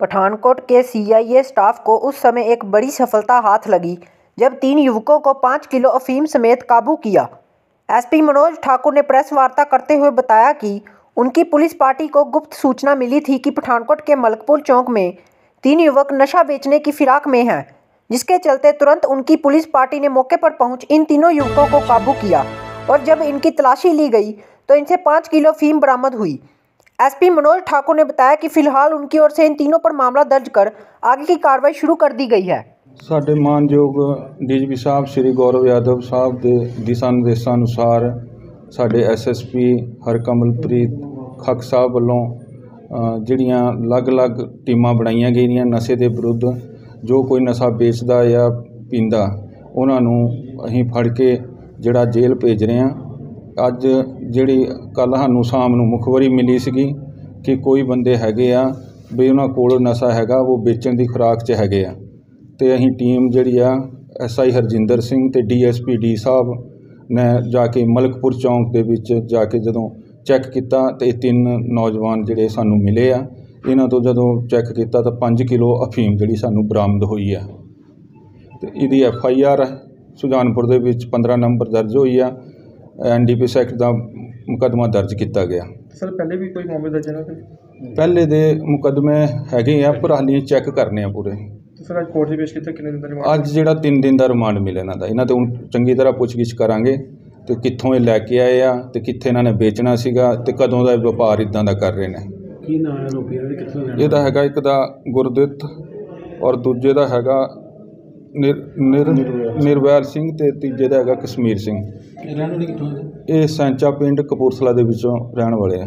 पठानकोट के CIA staff को उस समय एक बड़ी सफलता हाथ लगी, जब तीन युवकों को पाँच किलो अफीम समेत काबू किया। एसपी मनोज ठाकुर ने प्रेस वार्ता करते हुए बताया कि उनकी पुलिस पार्टी को गुप्त सूचना मिली थी कि पठानकोट के मलकपुर चौक में तीन युवक नशा बेचने की फिराक में हैं, जिसके चलते तुरंत उनकी पुलिस पार्टी ने मौके पर पहुँच इन तीनों युवकों को काबू किया और जब इनकी तलाशी ली गई तो इनसे पाँच किलो फीम बरामद हुई। एसपी मनोज ठाकुर ने बताया कि फिलहाल उनकी ओर से इन तीनों पर मामला दर्ज कर आगे की कार्रवाई शुरू कर दी गई है ਸਾਡੇ ਮਾਨਯੋਗ ਡੀਜੀਪੀ ਸਾਹਿਬ ਸ੍ਰੀ ਗੌਰਵ ਯਾਦਵ ਸਾਹਿਬ ਦੇ ਦਿਸ਼ਾ ਨਿਰਦੇਸ਼ਾਂ ਅਨੁਸਾਰ ਸਾਡੇ ਐਸਐਸਪੀ ਹਰਕਮਲਪ੍ਰੀਤ ਖੱਕ ਸਾਹਿਬ ਵੱਲੋਂ ਅ, ਜਿਹੜੀਆਂ ਅਲੱਗ-ਅਲੱਗ ਟੀਮਾਂ ਬਣਾਈਆਂ ਗਈਆਂ ਨਸ਼ੇ ਦੇ ਵਿਰੁੱਧ ਜੋ ਕੋਈ ਨਸ਼ਾ ਵੇਚਦਾ ਜਾਂ ਪੀਂਦਾ ਉਹਨਾਂ ਨੂੰ ਅਸੀਂ ਫੜ ਕੇ ਜਿਹੜਾ ਜੇਲ੍ਹ ਭੇਜ ਰਹੇ ਹਾਂ ਅੱਜ ਜਿਹੜੀ ਕੱਲ੍ਹ ਸਾਨੂੰ ਸ਼ਾਮ ਨੂੰ ਮੁਖਬਰੀ ਮਿਲੀ ਸੀਗੀ ਕਿ ਕੋਈ ਬੰਦੇ ਹੈਗੇ ਆ, ਵੀ ਉਹਨਾਂ ਕੋਲ ਨਸ਼ਾ ਹੈਗਾ, ਉਹ ਵੇਚਣ ਦੀ ਖੁਰਾਕ 'ਚ ਹੈਗੇ ਆ। ਤੇ ਅਸੀਂ ਟੀਮ ਜਿਹੜੀ ਆ ਐਸਆਈ ਹਰਜਿੰਦਰ ਸਿੰਘ ਤੇ ਡੀਐਸਪੀ ਡੀ ਸਾਹਿਬ ਨੇ ਜਾ ਕੇ ਮਲਕਪੁਰ ਚੌਂਕ ਦੇ ਵਿੱਚ ਜਾ ਕੇ ਜਦੋਂ ਚੈੱਕ ਕੀਤਾ ਤੇ ਇਹ ਤਿੰਨ ਨੌਜਵਾਨ ਜਿਹੜੇ ਸਾਨੂੰ ਮਿਲੇ ਆ, ਇਹਨਾਂ ਤੋਂ ਜਦੋਂ ਚੈੱਕ ਕੀਤਾ ਤਾਂ 5 ਕਿਲੋ ਅਫੀਮ ਜਿਹੜੀ ਸਾਨੂੰ ਬਰਾਮਦ ਹੋਈ ਆ। ਤੇ ਇਹਦੀ ਐਫ ਆਈ ਆਰ ਸੁਜਾਨਪੁਰ ਦੇ ਵਿੱਚ 15 ਨੰਬਰ ਦਰਜ ਹੋਈ ਆ। ਐਨਡੀਪੀ ਐਕਟ ਦਾ ਮੁਕੱਦਮਾ ਦਰਜ ਕੀਤਾ ਗਿਆ। ਸਰ ਪਹਿਲੇ ਵੀ ਕੋਈ ਮਾਮਲੇ ਦਰਜ ਤੇ ਪਹਿਲੇ ਦੇ ਮੁਕੱਦਮੇ ਹੈਗੇ ਆ ਪਰ ਹਾਲੀ ਚੈੱਕ ਕਰਨੇ ਆ ਪੂਰੇ। ਸਰ ਅੱਜ ਕੋਰਟ 'ਚ ਪੇਸ਼ ਕੀਤਾ ਕਿੰਨੇ ਦਿਨ ਦਾ ਰਿਮਾਂਡ ਅੱਜ ਜਿਹੜਾ 3 ਦਿਨ ਦਾ ਰਿਮਾਂਡ ਮਿਲਿਆ ਇਹਨਾਂ ਦਾ। ਇਹਨਾਂ ਤੇ ਹੁਣ ਚੰਗੀ ਤਰ੍ਹਾਂ ਪੁੱਛਗਿੱਛ ਕਰਾਂਗੇ ਤੇ ਕਿੱਥੋਂ ਇਹ ਲੈ ਕੇ ਆਏ ਆ ਤੇ ਕਿੱਥੇ ਇਹਨਾਂ ਨੇ ਵੇਚਣਾ ਸੀਗਾ ਤੇ ਕਦੋਂ ਦਾ ਇਹ ਵਪਾਰ ਇਦਾਂ ਦਾ ਕਰ ਰਹੇ ਨੇ। ਕੀ ਨਾਮ ਹੈ ਰੁਪਈਆ? ਦੇ ਕਿੱਥੋਂ ਲੈਣਾ? ਇਹਦਾ ਹੈਗਾ ਇੱਕ ਦਾ ਗੁਰਦਿੱਤ ਔਰ ਦੂਜੇ ਦਾ ਹੈਗਾ ਨਿਰਵੈਰ ਸਿੰਘ। ਤੇ ਤੀਜੇ ਦਾ ਹੈਗਾ ਕਸ਼ਮੀਰ ਸਿੰਘ। ਰਹਿਣ ਵਾਲੇ ਕਿੱਥੋਂ ਇਹ ਸੈਂਚਾ ਪਿੰਡ ਕਪੂਰਥਲਾ ਦੇ ਵਿੱਚੋਂ ਰਹਿਣ ਵਾਲੇ ਆ।